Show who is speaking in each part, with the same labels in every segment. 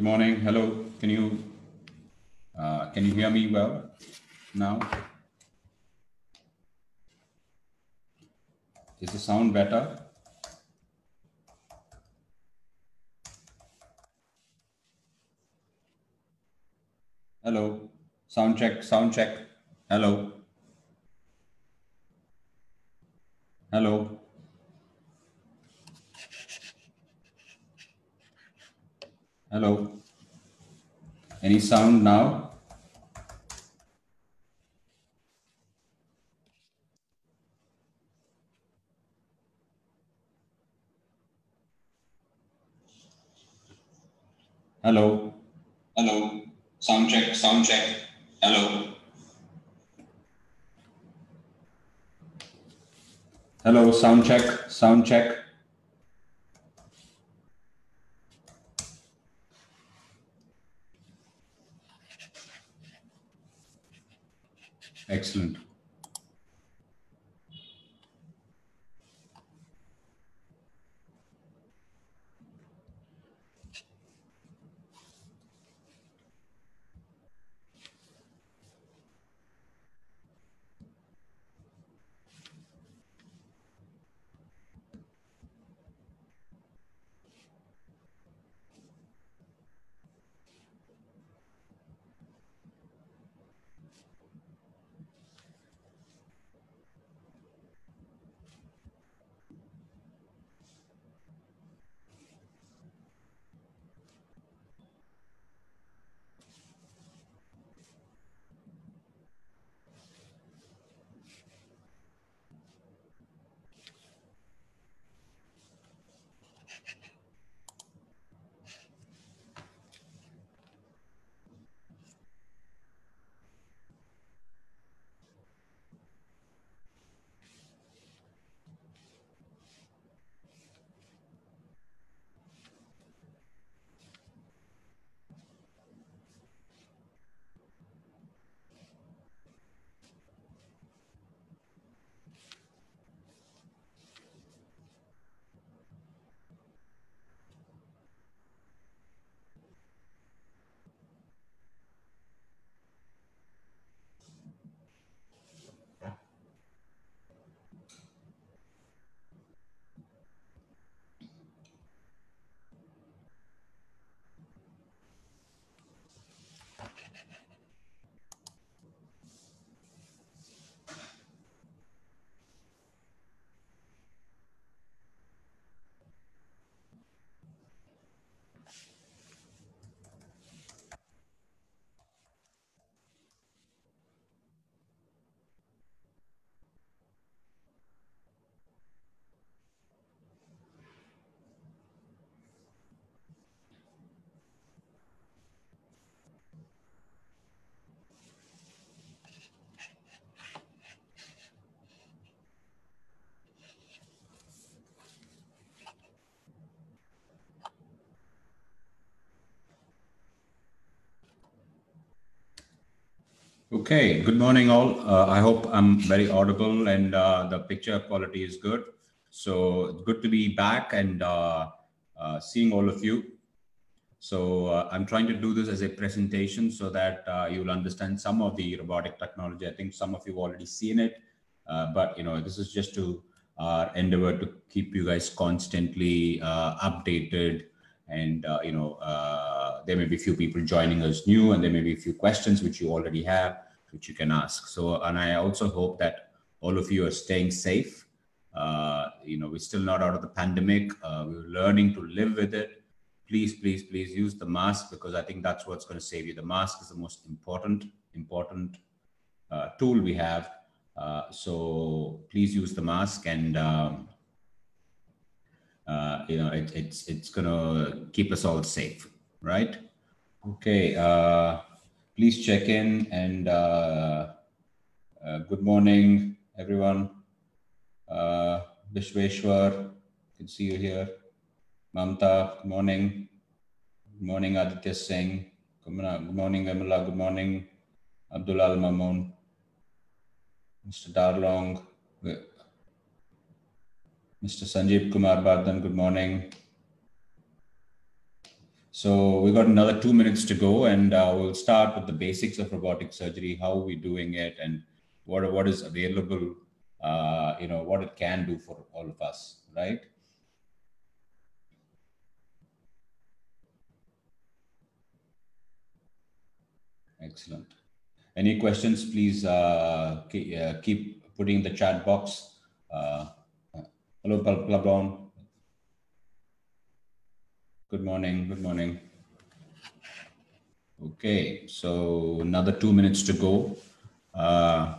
Speaker 1: Good morning. Hello. Can you uh, can you hear me well now? Is the sound better? Hello. Sound check. Sound check. Hello. Hello. Hello. Any sound now? Hello. Hello. Sound check. Sound check. Hello. Hello. Sound check. Sound check. Excellent. Okay, good morning all. Uh, I hope I'm very audible and uh, the picture quality is good. So good to be back and uh, uh seeing all of you. So uh, I'm trying to do this as a presentation so that uh, you'll understand some of the robotic technology. I think some of you have already seen it, but you know this is just to endeavor to keep you guys constantly updated and you know there may be a few people joining us new and there may be a few questions which you already have which you can ask. So and i also hope that all of you are staying safe. Uh, you know we're still not out of the pandemic. Uh, we're learning to live with it. Please please please use the mask because i think that's what's going to save you. The mask is the most important important uh, tool we have. Uh, so please use the mask and um, uh, you know it, it's it's going to keep us all safe right? Okay, uh, please check in and uh, uh, good morning, everyone. Uh, Vishweshwar, can see you here. Mamta, good morning. Good morning, Aditya Singh. Good morning, Amala. Good morning, Abdullah Mamoon. Mr. Darlong. Mr. Sanjeev Kumar Bardhan, good morning. So we've got another two minutes to go, and uh, we'll start with the basics of robotic surgery, how we're doing it, and what what is available. Uh, you know what it can do for all of us, right? Excellent. Any questions? Please uh, uh keep putting in the chat box. Uh, hello, Palabon. Good morning. Good morning. Okay, so another two minutes to go. Uh,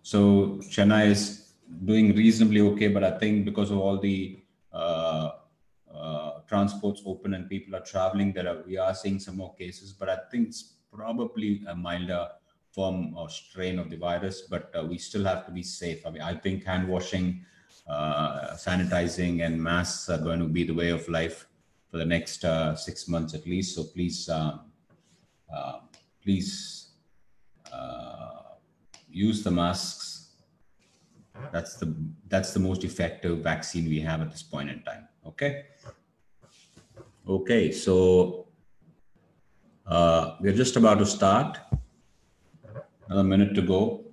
Speaker 1: so Chennai is doing reasonably okay, but I think because of all the uh, uh, transports open and people are traveling, there are, we are seeing some more cases. But I think it's probably a milder form or strain of the virus. But uh, we still have to be safe. I mean, I think hand washing uh, sanitizing and masks are going to be the way of life for the next uh, six months at least. So please, uh, uh please use the masks. That's the that's the most effective vaccine we have at this point in time. Okay. Okay, so uh, we're just about to start. Another minute to go.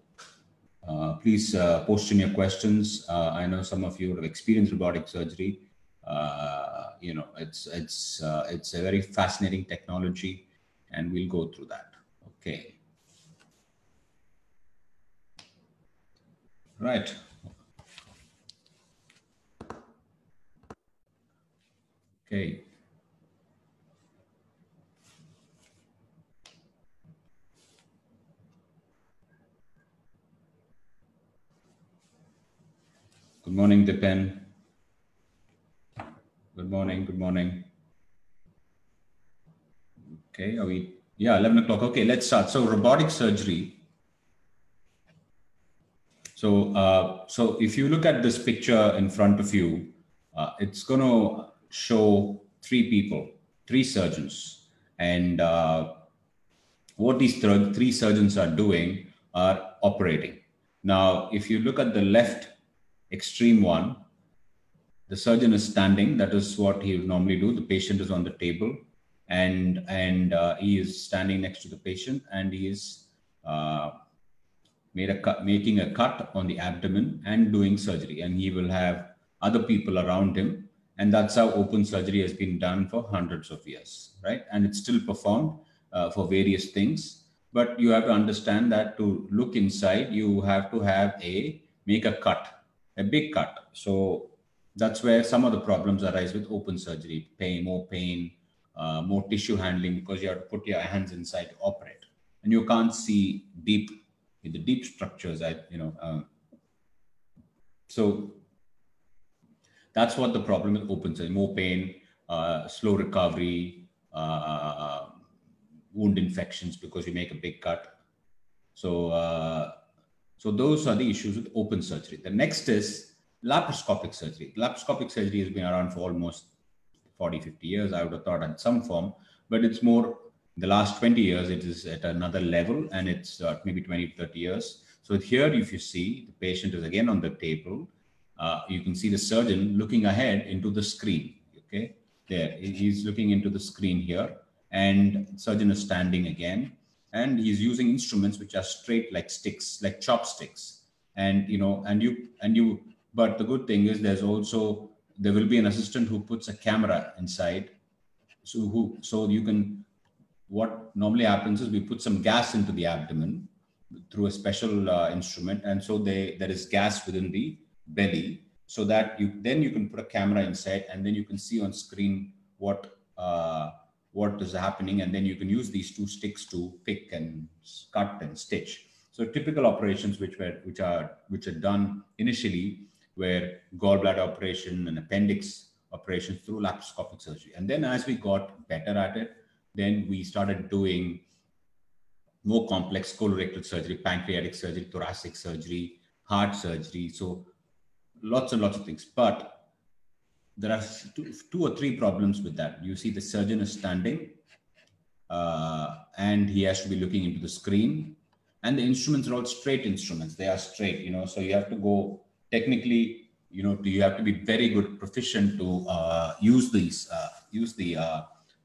Speaker 1: Uh, please uh, post in your questions. Uh, I know some of you have experienced robotic surgery. You know, it's it's it's a very fascinating technology, and we'll go through that. Okay. Right. Okay. Good morning, Dipen. Good morning. Good morning. Okay, are we? Yeah, 11 o'clock. Okay, let's start. So robotic surgery. So, uh, so if you look at this picture in front of you, uh, it's going to show three people, three surgeons. And uh, what these th three surgeons are doing are operating. Now, if you look at the left extreme one, the surgeon is standing. That is what he would normally do. The patient is on the table, and and uh, he is standing next to the patient, and he is uh, made a cut, making a cut on the abdomen and doing surgery. And he will have other people around him, and that's how open surgery has been done for hundreds of years, right? And it's still performed uh, for various things. But you have to understand that to look inside, you have to have a make a cut a big cut. So that's where some of the problems arise with open surgery, pain, more pain, uh, more tissue handling because you have to put your hands inside to operate, and you can't see deep the deep structures. I, you know, uh, so that's what the problem with open surgery: more pain, uh, slow recovery, uh, wound infections because you make a big cut. So uh, so those are the issues with open surgery. The next is laparoscopic surgery. Laparoscopic surgery has been around for almost 40, 50 years, I would have thought in some form, but it's more the last 20 years, it is at another level and it's uh, maybe 20, 30 years. So here, if you see the patient is again on the table, uh, you can see the surgeon looking ahead into the screen. Okay, there he's looking into the screen here, and surgeon is standing again and he's using instruments which are straight like sticks like chopsticks. And you know and you and you but the good thing is there's also there will be an assistant who puts a camera inside. So who so you can what normally happens is we put some gas into the abdomen through a special uh, instrument. And so they there is gas within the belly. So that you then you can put a camera inside and then you can see on screen what uh, what is happening and then you can use these two sticks to pick and cut and stitch. So typical operations which were which are which are done initially were gallbladder operation and appendix operations through laparoscopic surgery. And then as we got better at it then we started doing more complex colorectal surgery pancreatic surgery thoracic surgery heart surgery. So lots and lots of things. But there are two, two, or three problems with that. You see the surgeon is standing uh, and he has to be looking into the screen and the instruments are all straight instruments. They are straight, you know, so you have to go technically, you know, you have to be very good proficient to uh, use these uh, use the uh,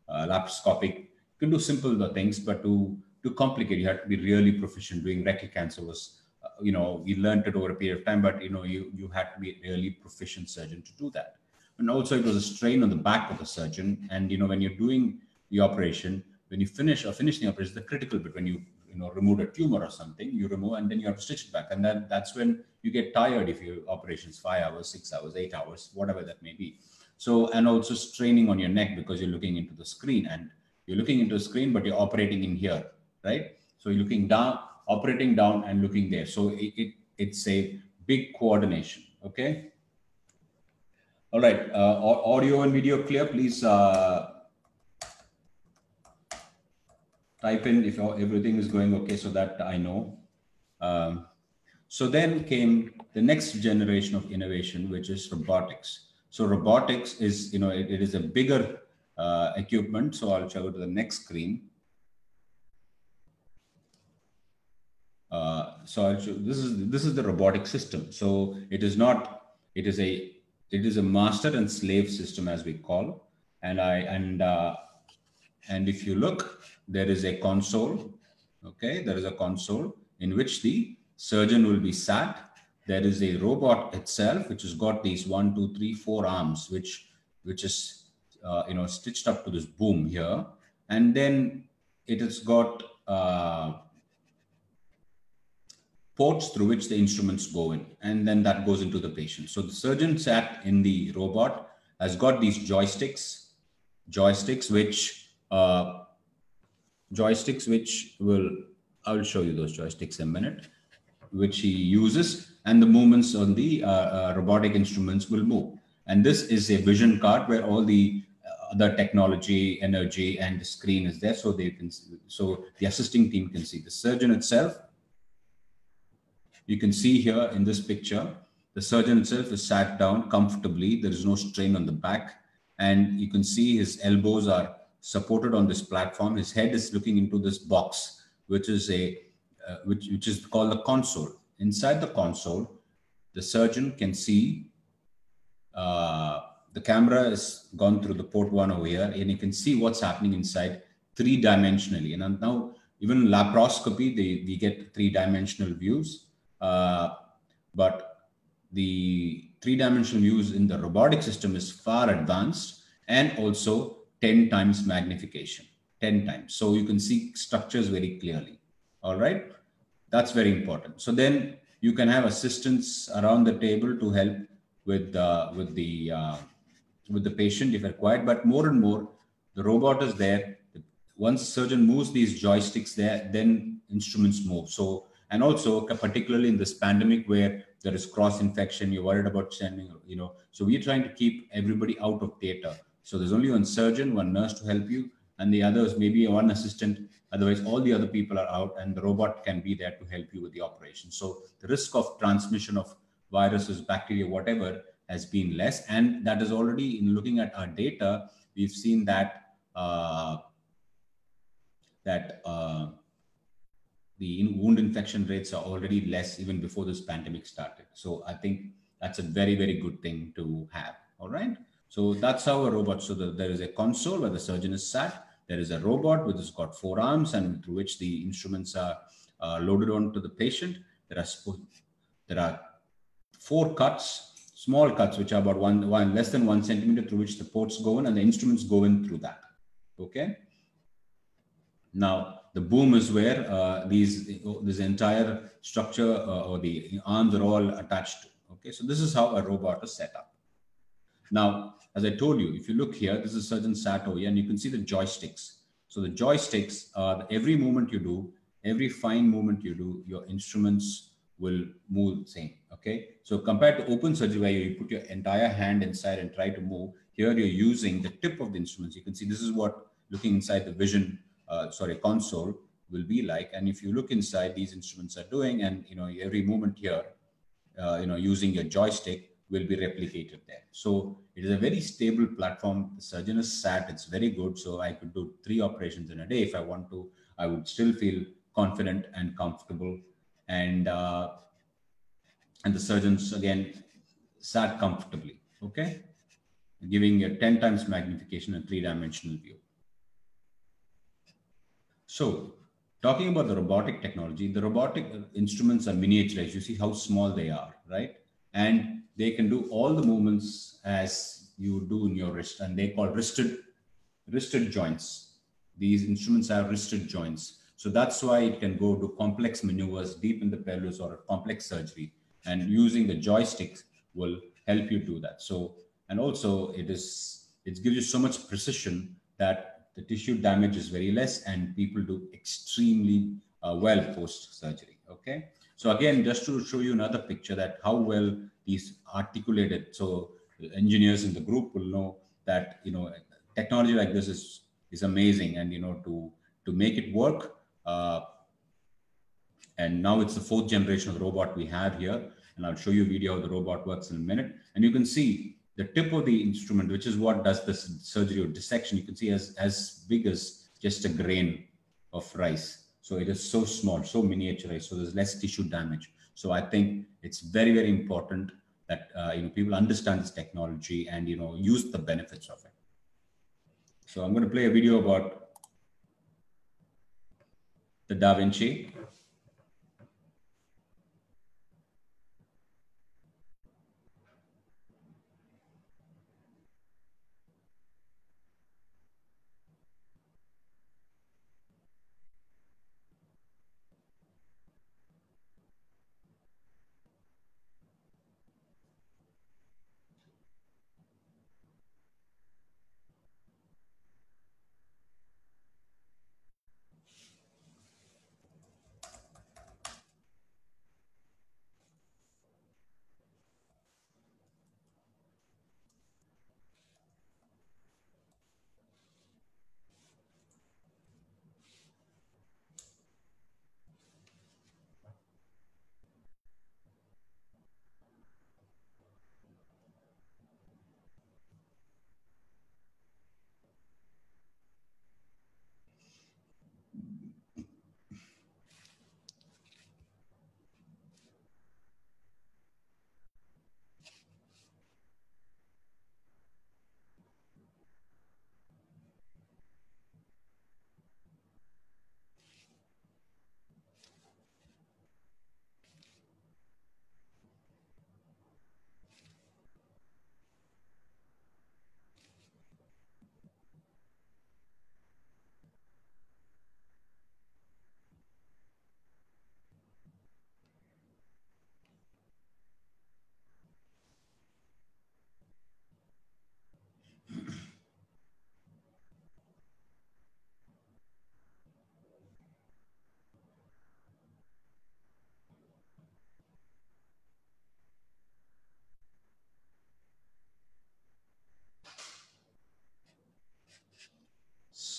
Speaker 1: uh, laparoscopic. You can do simple things, but to to complicate, you have to be really proficient. Doing rectal cancer was, uh, you know, we learned it over a period of time, but you know, you you had to be a really proficient surgeon to do that. And also, it was a strain on the back of the surgeon. And you know, when you're doing the operation, when you finish or finish the operation, the critical bit when you you know remove a tumor or something, you remove and then you have to stitch it back, and then that's when you get tired if your operations five hours, six hours, eight hours, whatever that may be. So and also straining on your neck because you're looking into the screen and you're looking into a screen, but you're operating in here, right? So you're looking down, operating down and looking there. So it, it it's a big coordination. Okay. All right. Uh, audio and video clear. Please uh, type in if everything is going okay so that I know. Um, so then came the next generation of innovation, which is robotics. So robotics is, you know, it, it is a bigger uh, equipment. So I'll show to the next screen. Uh, so this is this is the robotic system. So it is not. It is a it is a master and slave system as we call. And I and uh, and if you look, there is a console. Okay, there is a console in which the surgeon will be sat. There is a robot itself, which has got these one, two, three, four arms, which which is uh, you know stitched up to this boom here, and then it has got uh, ports through which the instruments go in, and then that goes into the patient. So the surgeon sat in the robot has got these joysticks, joysticks which uh, joysticks which will I will show you those joysticks in a minute, which he uses, and the movements on the uh, uh, robotic instruments will move. And this is a vision cart where all the uh, other technology, energy, and the screen is there, so they can so the assisting team can see the surgeon itself. You can see here in this picture, the surgeon itself is sat down comfortably. There is no strain on the back, and you can see his elbows are supported on this platform. His head is looking into this box, which is a uh, which which is called the console. Inside the console, the surgeon can see uh, the camera has gone through the port one over here, and you can see what's happening inside three dimensionally. And now even laparoscopy, they we get three dimensional views, but the three dimensional views in the robotic system is far advanced and also 10 times magnification, 10 times. So you can see structures very clearly. All right. That's very important. So then you can have assistants around the table to help with, uh, with, the, uh, with the patient if required. But more and more, the robot is there. Once surgeon moves these joysticks there, then instruments move. So, and also particularly in this pandemic where there is cross infection, you're worried about sending, you know, so we're trying to keep everybody out of theater. So there's only one surgeon, one nurse to help you, and the others maybe one assistant. Otherwise, all the other people are out, and the robot can be there to help you with the operation. So the risk of transmission of viruses, bacteria, whatever, has been less, and that is already in looking at our data, we've seen that uh, that uh, the wound infection rates are already less even before this pandemic started. So I think that's a very very good thing to have. All right. So that's how a robot. So the, there is a console where the surgeon is sat. There is a robot which has got four arms and through which the instruments are uh, loaded onto the patient. There are there are four cuts, small cuts, which are about one one less than one centimeter through which the ports go in and the instruments go in through that. Okay. Now the boom is where uh, these this entire structure uh, or the arms are all attached to. Okay, so this is how a robot is set up. Now, as I told you, if you look here, this is Surgeon Sato and you can see the joysticks. So the joysticks, uh, every movement you do, every fine movement you do, your instruments will move the same. Okay. So compared to open surgery where you put your entire hand inside and try to move, here you're using the tip of the instruments. You can see this is what looking inside the vision, uh, sorry, console will be like. And if you look inside, these instruments are doing, and you know every movement here, uh, you know using your joystick, will be replicated there. So it is a very stable platform. The surgeon is sat, it's very good. So I could do three operations in a day if I want to. I would still feel confident and comfortable. And uh, and the surgeons again sat comfortably. Okay. giving a 10 times magnification and three-dimensional view. So talking about the robotic technology, the robotic instruments are miniaturized. You see how small they are, right? And they can do all the movements as you do in your wrist, and they call wristed, wristed joints. These instruments have wristed joints. So that's why it can go to complex maneuvers deep in the pelvis or a complex surgery. And using the joysticks will help you do that. So, and also it is, it gives you so much precision that the tissue damage is very less and people do extremely uh, well post surgery. Okay. So again, just to show you another picture that how well these articulated. So engineers in the group will know that, you know, technology like this is, is amazing. And, you know, to, to make it work, uh, and now it's the fourth generation of robot we have here. And I'll show you a video of the robot works in a minute. And you can see the tip of the instrument, which is what does this surgery or dissection, you can see as, as big as just a grain of rice. So it is so small, so miniaturized. So there's less tissue damage. So I think it's very, very important that uh, you know people understand this technology and you know use the benefits of it. So I'm going to play a video about the Da Vinci.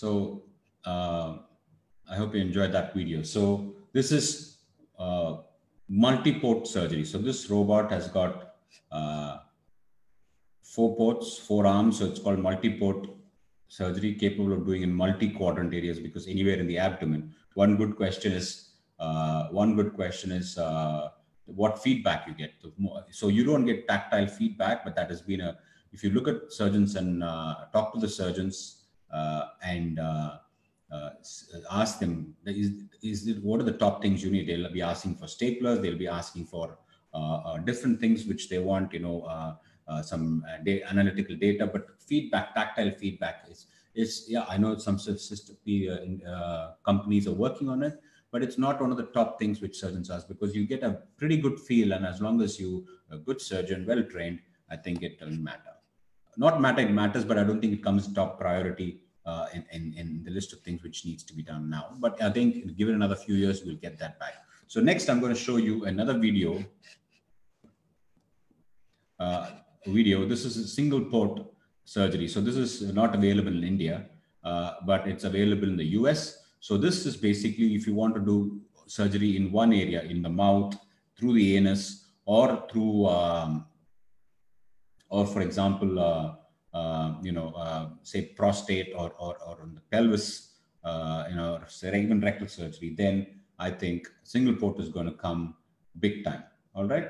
Speaker 1: So uh, I hope you enjoyed that video. So this is uh, multi-port surgery. So this robot has got uh, four ports, four arms. So it's called multi-port surgery capable of doing in multi-quadrant areas because anywhere in the abdomen. One good question is, uh, one good question is uh, what feedback you get. So you don't get tactile feedback, but that has been a, if you look at surgeons and uh, talk to the surgeons, and uh, uh, ask them is, is it, what are the top things you need? They'll be asking for staplers they'll be asking for different things which they want you know some analytical data but feedback tactile feedback is is yeah i know some system uh, companies are working on it but it's not one of the top things which surgeons ask because you get a pretty good feel and as long as you a good surgeon well trained i think it doesn't matter. Not matter it matters but i don't think it comes top priority in, in, in the list of things which needs to be done now. But i think given another few years we'll get that back. So next i'm going to show you another video. Uh, video. This is a single port surgery. So this is not available in india uh, but it's available in the us so this is basically if you want to do surgery in one area in the mouth through the anus or through um, or for example, uh, you know, uh, say prostate or, or, or on the pelvis, you know, even rectal surgery, then I think single port is going to come big time. All right.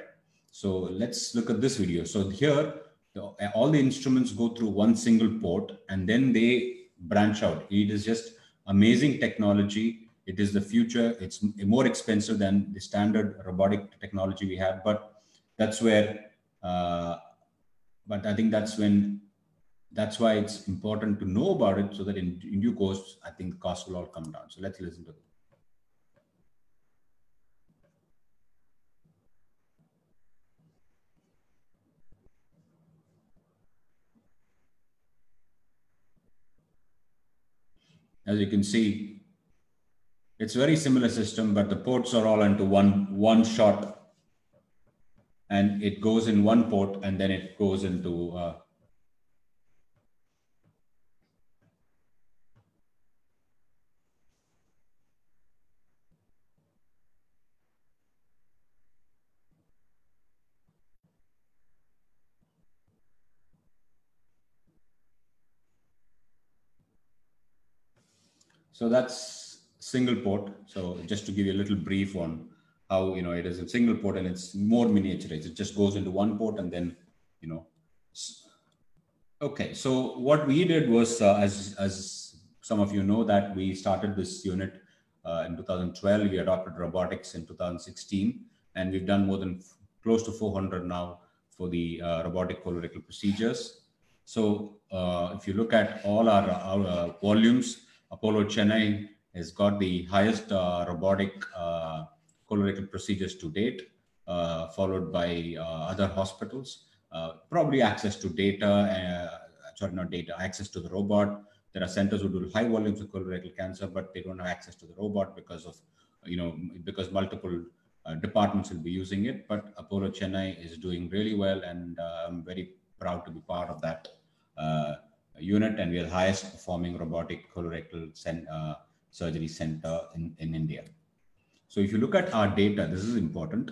Speaker 1: So let's look at this video. So here all the instruments go through one single port and then they branch out. It is just amazing technology. It is the future. It's more expensive than the standard robotic technology we have, but that's where. Uh, but I think that's when. That's why it's important to know about it, so that in, in due course, I think the cost will all come down. So let's listen to it. As you can see, it's very similar system, but the ports are all into one, one shot and it goes in one port and then it goes into uh, So that's single port. So just to give you a little brief on how you know it is a single port and it's more miniaturized. It just goes into one port and then you know. Okay, so what we did was, uh, as as some of you know, that we started this unit uh, in 2012. We adopted robotics in 2016, and we've done more than close to 400 now for the uh, robotic colorectal procedures. So uh, if you look at all our, our uh, volumes, Apollo Chennai has got the highest uh, robotic uh, colorectal procedures to date, uh, followed by other hospitals. probably access to data, sorry, not data, access to the robot. There are centers who do high volumes of colorectal cancer, but they don't have access to the robot because of, you know, because multiple uh, departments will be using it. But Apollo Chennai is doing really well, and uh, I'm very proud to be part of that. Uh, unit and we are highest performing robotic colorectal uh, surgery center in, in India. So if you look at our data, this is important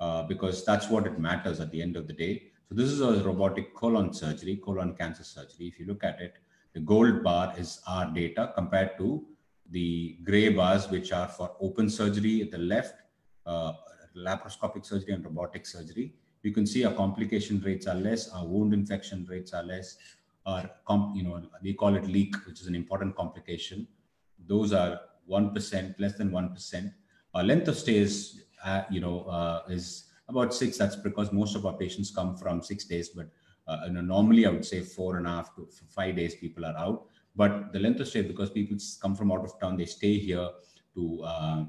Speaker 1: uh, because that's what it matters at the end of the day. So this is a robotic colon surgery, colon cancer surgery. If you look at it, the gold bar is our data compared to the gray bars, which are for open surgery at the left, uh, laparoscopic surgery and robotic surgery. You can see our complication rates are less, our wound infection rates are less, are, you know, we call it leak, which is an important complication. Those are 1%, less than 1%. Our length of stay is, uh, you know, uh, is about six. That's because most of our patients come from six days, but uh, you know, normally I would say four and a half to five days people are out. But the length of stay, because people come from out of town, they stay here to, uh,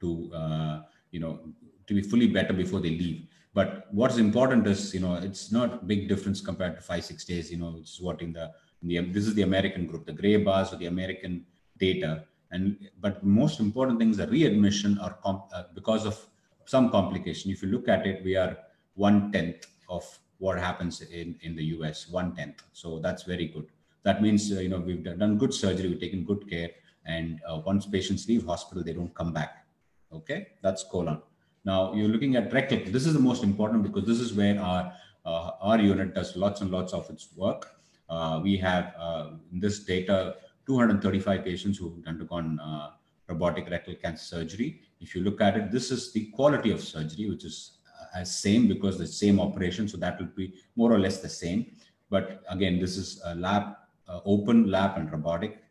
Speaker 1: to uh, you know, to be fully better before they leave. But what's important is, you know, it's not big difference compared to five, six days. You know, it's what in the, in the this is the American group, the gray bars or the American data. And but most important things are readmission or comp, uh, because of some complication. If you look at it, we are one tenth of what happens in in the US, one tenth. So that's very good. That means uh, you know we've done good surgery, we've taken good care, and uh, once patients leave hospital, they don't come back. Okay, that's colon. Now you're looking at rectal. This is the most important because this is where our uh, our unit does lots and lots of its work. Uh, we have uh, in this data 235 patients who've undergone uh, robotic rectal cancer surgery. If you look at it, this is the quality of surgery, which is uh, as same because the same operation, so that will be more or less the same. But again, this is a lap, uh, open lap and robotic.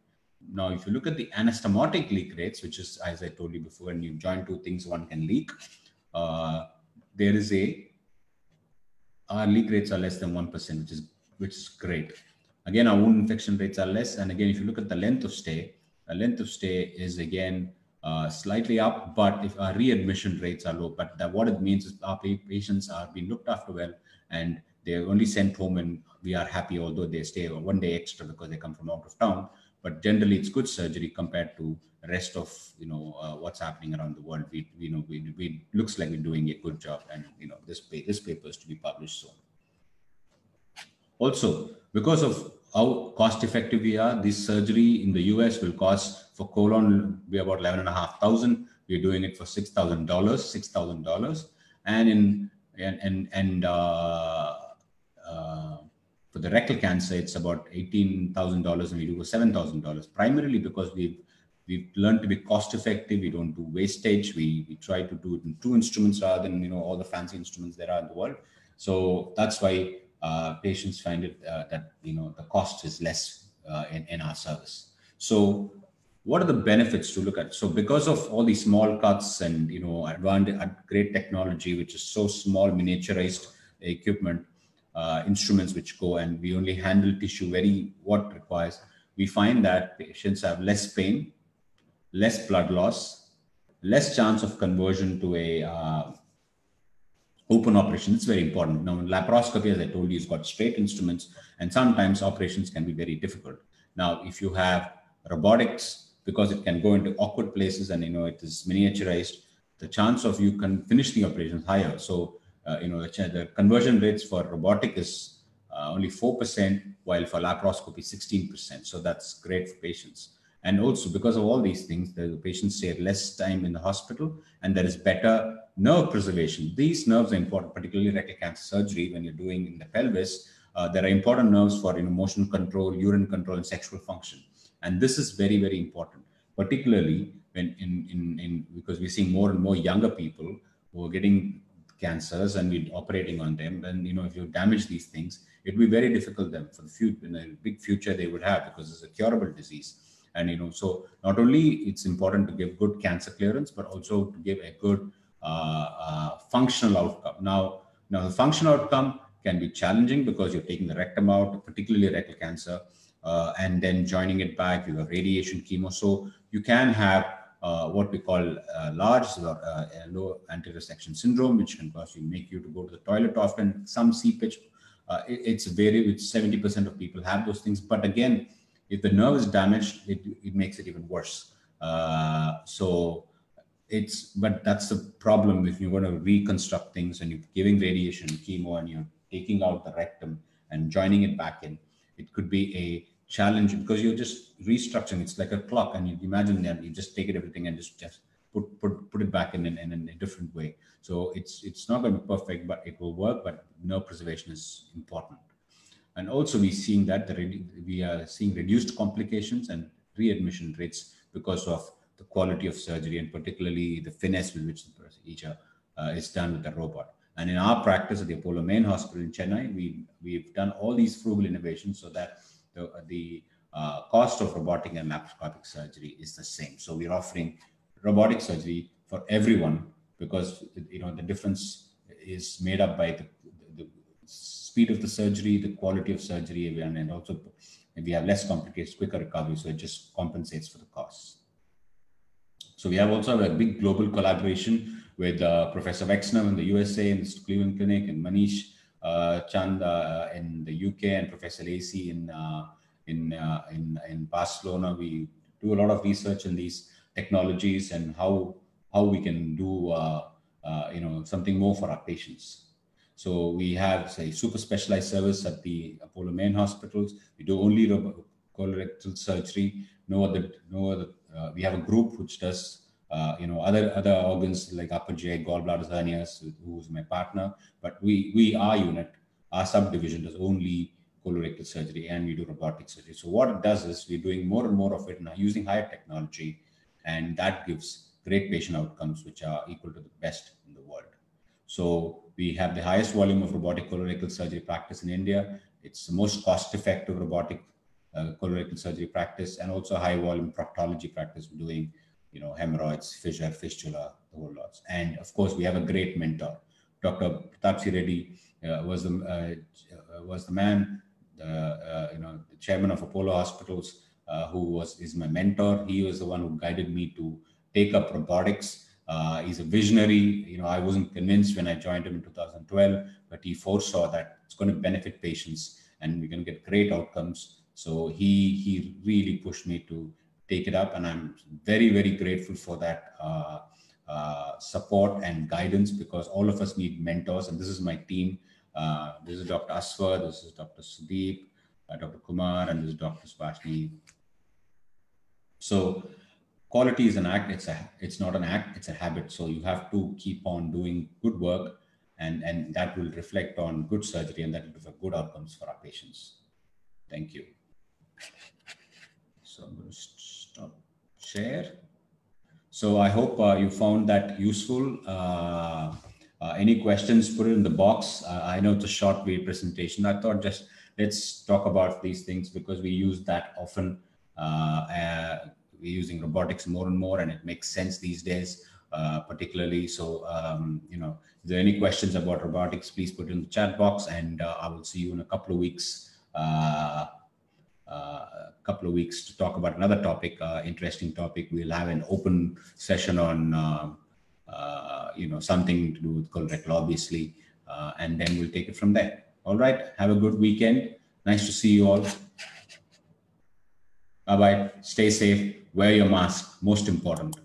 Speaker 1: Now, if you look at the anastomotic leak rates, which is, as I told you before, when you join two things, one can leak. Uh, there is a, our leak rates are less than 1%, which is, which is great. Again, our wound infection rates are less. And again, if you look at the length of stay, the length of stay is again uh, slightly up, but if our readmission rates are low, but that what it means is our patients are being looked after well and they're only sent home and we are happy, although they stay one day extra because they come from out of town but generally it's good surgery compared to rest of you know uh, what's happening around the world. We you know we, we looks like we're doing a good job and you know this this paper is to be published soon. Also because of how cost effective we are this surgery in the us will cost for colon be about 11 and a half thousand. We're doing it for six thousand dollars six thousand dollars. And in and and and uh, for the rectal cancer, it's about $18,000 and we do for $7,000, primarily because we've, we've learned to be cost effective. We don't do wastage. We, we try to do it in two instruments rather than, you know, all the fancy instruments there are in the world. So that's why uh, patients find it uh, that you know the cost is less uh, in, in our service. So what are the benefits to look at? So because of all these small cuts and you know advanced great technology, which is so small, miniaturized equipment, uh, instruments which go and we only handle tissue very what requires, we find that patients have less pain, less blood loss, less chance of conversion to a uh, open operation. It's very important. Now, laparoscopy, as I told you, has got straight instruments, and sometimes operations can be very difficult. Now, if you have robotics, because it can go into awkward places and you know it is miniaturized, the chance of you can finish the operation is higher. So, you know, the, the, conversion rates for robotic is uh, only 4%, while for laparoscopy, 16%. So that's great for patients. And also because of all these things, the patients stay less time in the hospital and there is better nerve preservation. These nerves are important, particularly rectal cancer surgery when you're doing in the pelvis. Uh, there are important nerves for you know, motion control, urine control, and sexual function. And this is very, very important, particularly when in, in, in because we're seeing more and more younger people who are getting cancers and we're operating on them. And you know, if you damage these things, it'd be very difficult them for the future, in a big future they would have because it's a curable disease. And you know, so not only it's important to give good cancer clearance, but also to give a good uh, uh, functional outcome. Now, now the functional outcome can be challenging because you're taking the rectum out, particularly rectal cancer, uh, and then joining it back. You have radiation chemo, so you can have uh, what we call uh, large uh, low anterior resection syndrome, which can cause you make you to go to the toilet often. Some seepage, it, it's very, it's 70% of people have those things. But again, if the nerve is damaged, it, it makes it even worse. so it's but that's the problem if you're going to reconstruct things and you're giving radiation chemo and you're taking out the rectum and joining it back in it could be a challenge because you're just restructuring. It's like a clock and you imagine that you just take it everything and just just put put, put it back in, in, in a different way. So it's it's not going to be perfect but it will work but nerve preservation is important. And also we're seeing that the, we are seeing reduced complications and readmission rates because of the quality of surgery and particularly the finesse with which the procedure uh, is done with the robot. And in our practice at the Apollo Main Hospital in Chennai, we, we've done all these frugal innovations so that the, the uh, cost of robotic and laparoscopic surgery is the same. So we're offering robotic surgery for everyone because you know the difference is made up by the, the speed of the surgery, the quality of surgery, and also we have less complications, quicker recovery. So it just compensates for the costs. So we have also a big global collaboration with uh, Professor Wexner in the USA and the Cleveland Clinic and Manish Chand uh, in the UK and Professor Lacy in, uh, in, uh, in, in Barcelona. We do a lot of research in these technologies and how, how we can do uh, you know, something more for our patients. So we have say super specialized service at the Apollo main hospitals. We do only colorectal surgery. No other, no other uh, we have a group which does uh, you know other other organs like upper GI, gallbladder hernias, who's my partner. But we we our unit, our subdivision does only colorectal surgery and we do robotic surgery. So what it does is we're doing more and more of it now using higher technology, and that gives great patient outcomes which are equal to the best in the world. So we have the highest volume of robotic colorectal surgery practice in India. It's the most cost-effective robotic uh, colorectal surgery practice and also high volume proctology practice we're doing you know hemorrhoids fissure fistula the whole lots and of course we have a great mentor dr Prathap reddy uh, was the uh, was the man uh, you know the chairman of apollo hospitals uh, who was is my mentor he was the one who guided me to take up robotics uh, he's a visionary. You know, I wasn't convinced when I joined him in 2012, but he foresaw that it's going to benefit patients and we're going to get great outcomes. So he he really pushed me to take it up, and I'm very very grateful for that uh, uh, support and guidance because all of us need mentors, and this is my team. Uh, this is Dr. Aswar, this is Dr. Sudeep, uh, Dr. Kumar, and this is Dr. Subhashni. So quality is an act. It's a it's not an act. It's a habit. So you have to keep on doing good work, and and that will reflect on good surgery, and that will have good outcomes for our patients. Thank you. So I'm going to share. So I hope uh, you found that useful. Uh, Uh, any questions, put it in the box. Uh, I know it's a short presentation. I thought just let's talk about these things because we use that often. Uh, uh, we're using robotics more and more, and it makes sense these days, particularly. So, um, you know, if there are any questions about robotics, please put it in the chat box, and I will see you in a couple of weeks. A couple of weeks to talk about another topic, interesting topic. We'll have an open session on uh, you know, something to do with colorectal, obviously, uh, and then we'll take it from there. All right. Have a good weekend. Nice to see you all. Bye bye. Stay safe. Wear your mask. Most important.